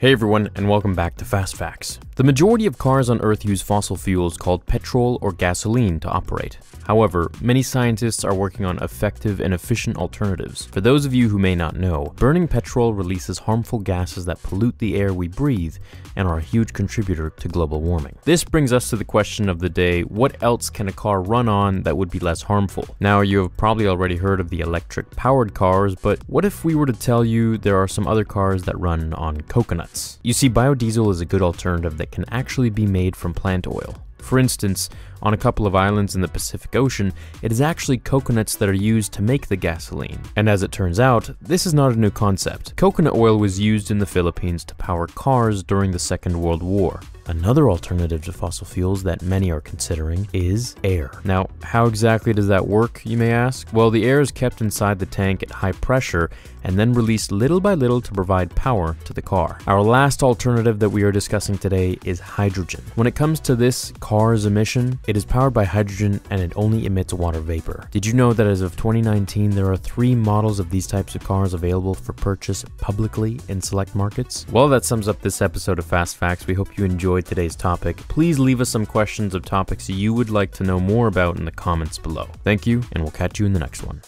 Hey everyone, and welcome back to Fast Facts. The majority of cars on Earth use fossil fuels called petrol or gasoline to operate. However, many scientists are working on effective and efficient alternatives. For those of you who may not know, burning petrol releases harmful gases that pollute the air we breathe and are a huge contributor to global warming. This brings us to the question of the day, what else can a car run on that would be less harmful? Now, you have probably already heard of the electric powered cars, but what if we were to tell you there are some other cars that run on coconuts? You see, biodiesel is a good alternative that can actually be made from plant oil. For instance, on a couple of islands in the Pacific Ocean, it is actually coconuts that are used to make the gasoline. And as it turns out, this is not a new concept. Coconut oil was used in the Philippines to power cars during the Second World War. Another alternative to fossil fuels that many are considering is air. Now, how exactly does that work, you may ask? Well, the air is kept inside the tank at high pressure and then released little by little to provide power to the car. Our last alternative that we are discussing today is hydrogen. When it comes to this car's emission, it is powered by hydrogen and it only emits water vapor. Did you know that as of 2019, there are three models of these types of cars available for purchase publicly in select markets? Well, that sums up this episode of Fast Facts. We hope you enjoyed today's topic. Please leave us some questions of topics you would like to know more about in the comments below. Thank you, and we'll catch you in the next one.